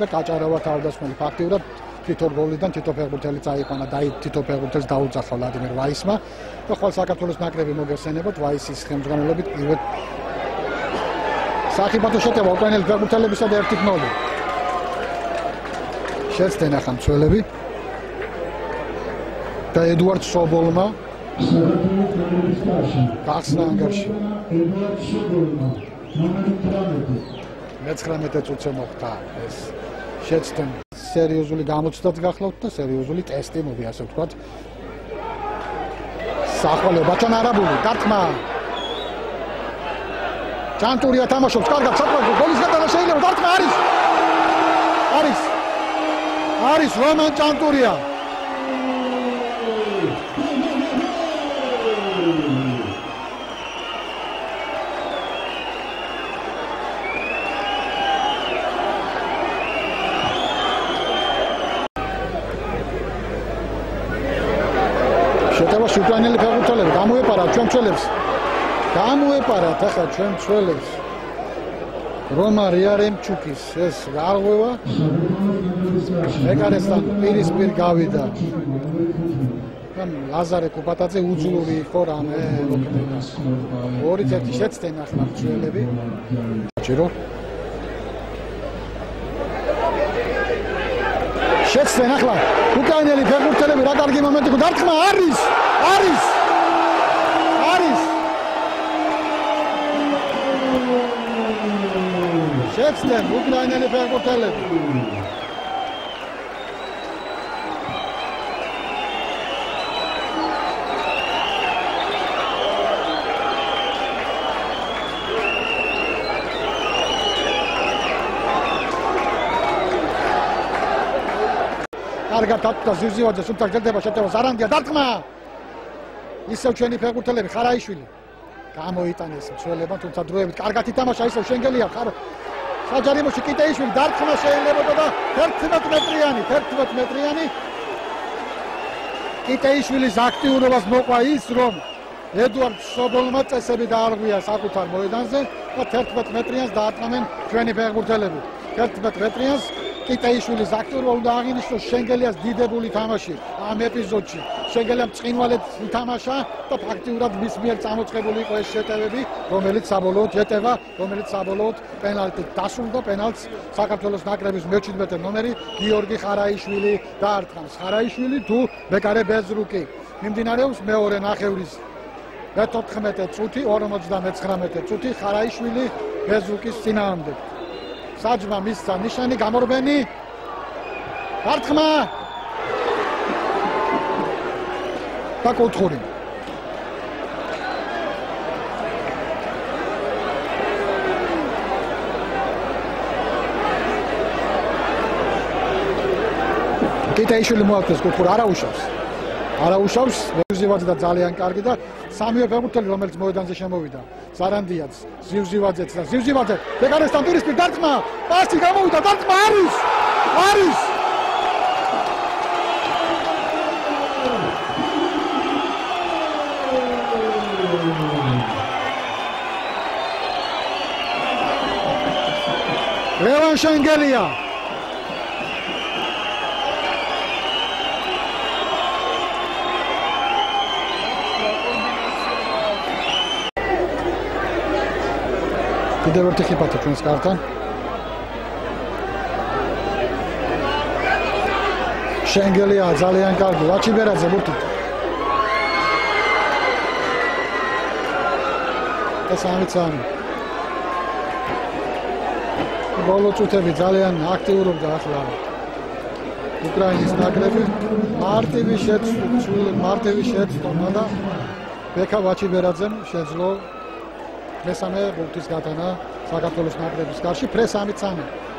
და კაჭარავა თავდასხმელი. ფაქტიურად თვითონ გოლიდან თითო ფეხბურთელი წაიყვანა და თითო ფეხბურთელს დაუძახა ვლადიმერ ვაისმა და ხოლ საქართველოს ნაკრები მოგესწენებათ ვაისის ხელმძღვანელობით პირველ საფიბათო შეტევა უკრაინელი ფეხბურთელებისა და 1-0 შეცდენ ახლა მცველები და ედუარდ სობოლმა გახსნა ანგარში ედუარდ სობოლმა ნომერი 18 მე-19 წუთზე მოხდა ეს შეცდენ სერიოზული გამოცდაც გახლავთ და სერიოზული ტესტი მოდი ასე ვთქვათ. სახვალე ბაჩან არაბული, დარტყმა. ჯანტურია თამაშობს, კარგად საფრთხე, გოლის გადავა შეიძლება, დარტყმა არის. არის. არის რომან ჯანტურია. შეტევაში უკრაინელი ფეხბურთელები გამოეპარა ჩვენ წველებს გამოეპარათ ახლა ჩვენ წველებს რომა რიარემჩუკის ეს გარღვევა. მეკარესთან პირისპირ გავიდა. ამ ლაზარე კუპატაძე უძლური იყო რამე ორი წეთი შეცდენ ახლა წველები ჩირო შეცდენ ახლა უკრაინელი ფეხბურთელები რა კარგი მომენტი ხო დარტყმა არის არის არის. შეცდენ უკრაინელი ფეხბურთელები კარგად დაწვა ზიზივაძე სულთან გელდება შეტევა ზარანგია დარტყმა! ისევ ჩვენი ფეხბურთელები ხარაიშვილი. გამოიტანეს მცველებმა თუმცა დროებით კარგად ითამაშა ისევ შენგელია ხარ საჯარიმოში კიტეიშვილი დარტყმა შეიძლება და 11 მეტრიანი 11 მეტრიანი. კიტეიშვილის აქტიურობას მოყვა ის რომ ედუარდ სობოლმა წესები დაარღვია საკუთარ მოედანზე და 11 მეტრიანს დაარტყამენ ჩვენი ფეხბურთელები. 11 მეტრიანს კიტეიშვილის აქტიურობა უნდა აღინიშნოს შენგელიას დიდებული თამაში ამ ეპიზოდში. შენგელიამ წინვალეთ ითამაშა და ფაქტიურად მის მიერ წამოწყებული იყო ეს შეტევები, რომელიც საბოლოოდ შეტევა, რომელიც საბოლოოდ პენალტით დასრულდა, პენალტს საქართველოს ნაკრების მე-17 ნომერი გიორგი ხარაიშვილი დაარტყამს. ხარაიშვილი თუ ბეკარე ბეზრუკი. მიმდინარეობს მეორე ნახევრის მე-14 წუთი, 59 წუთი ხარაიშვილი ბეზრუკის წინააღმდეგ. საჯმა მისცა ნიშანი გამორბენი. დარტყმა და კუთხური კიტაიშვილი მოაქვს კუთხური არა უშავს არა უშავს ზივზივაძე და ძალიან კარგი და სამივე ფეხბურთელი რომელიც მოედანზე შემოვიდა. ზარანდიაც ზივზივაძეც და ზივზივაძე ბეკარესთან პირისპირ დარტყმა პასი გამოვიდა დარტყმა არის არის! ლევან შენგელია კიდევ ერთი ხიფათი ჩვენს კართან. შენგელია ძალიან კარგი. ლაჩიბერაძე ბურთით ეს ამიცანი. ბოლო წუთები ძალიან აქტიურობდა ახლა უკრაინის ნაკრები. მარტივი შეცვლა მარტივი შეცვლა და ბექა ვაჩიბერაძემ შეძლო მესამე ბურთის გატანა საქართველოს ნაკრების გარში ფრეს ამიცანი